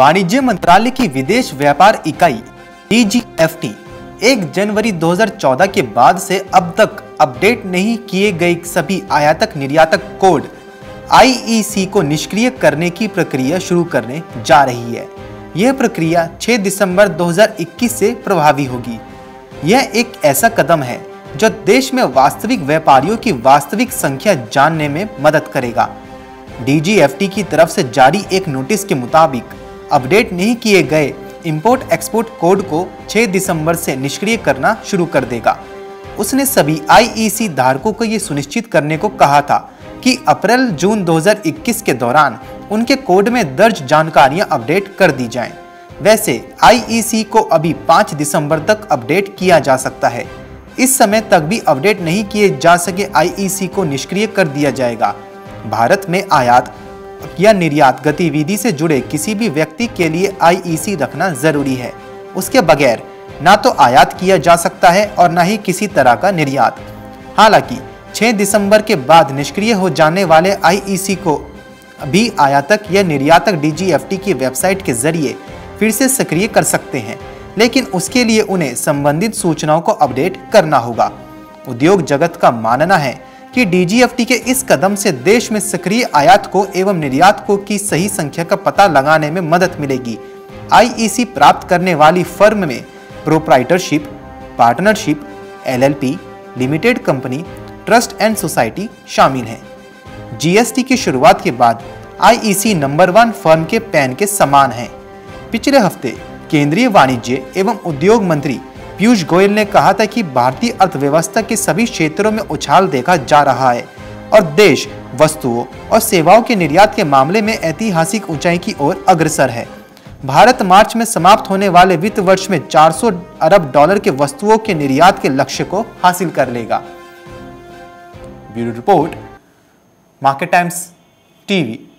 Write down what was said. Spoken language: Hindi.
वाणिज्य मंत्रालय की विदेश व्यापार इकाई डीजीएफटी 1 जनवरी 2014 के बाद से अब तक अपडेट नहीं किए गए सभी आयातक निर्यातक कोड आईईसी को निष्क्रिय करने की प्रक्रिया शुरू करने जा रही है। यह प्रक्रिया 6 दिसंबर 2021 से प्रभावी होगी। यह एक ऐसा कदम है जो देश में वास्तविक व्यापारियों की वास्तविक संख्या जानने में मदद करेगा। डीजीएफटी की तरफ़ से जारी एक नोटिस के मुताबिक अपडेट नहीं किए गए इंपोर्ट एक्सपोर्ट कोड को 6 दिसंबर से निष्क्रिय करना शुरू कर देगा। उसने सभी आईईसी धारकों को यह सुनिश्चित करने को कहा था कि अप्रैल जून 2021 के दौरान उनके कोड में दर्ज जानकारियाँ अपडेट कर दी जाएँ। वैसे आईईसी को अभी 5 दिसंबर तक अपडेट किया जा सकता है। इस समय तक भी अपडेट नहीं किए जा सके आईईसी को निष्क्रिय कर दिया जाएगा। भारत में आयात या निर्यात गतिविधि से जुड़े किसी भी व्यक्ति के लिए आईईसी रखना ज़रूरी है। उसके बगैर ना तो आयात किया जा सकता है और ना ही किसी तरह का निर्यात। हालाँकि 6 दिसंबर के बाद निष्क्रिय हो जाने वाले आईईसी को भी आयातक या निर्यातक डीजीएफटी की वेबसाइट के ज़रिए फिर से सक्रिय कर सकते हैं, लेकिन उसके लिए उन्हें संबंधित सूचनाओं को अपडेट करना होगा। उद्योग जगत का मानना है कि डीजीएफटी के इस कदम से देश में सक्रिय आयात को एवं निर्यात को की सही संख्या का पता लगाने में मदद मिलेगी। आईईसी प्राप्त करने वाली फर्म में proprietorship, partnership LLP limited company, trust and society शामिल हैं। जीएसटी की शुरुआत के बाद आईईसी नंबर वन फर्म के पैन के समान है। पिछले हफ़्ते केंद्रीय वाणिज्य एवं उद्योग मंत्री पीयूष गोयल ने कहा था कि भारतीय अर्थव्यवस्था के सभी क्षेत्रों में उछाल देखा जा रहा है और देश वस्तुओं और सेवाओं के निर्यात के मामले में ऐतिहासिक ऊंचाई की ओर अग्रसर है। भारत मार्च में समाप्त होने वाले वित्त वर्ष में 400 अरब डॉलर के वस्तुओं के निर्यात के लक्ष्य को हासिल कर लेगा। Bureau report, market times, TV.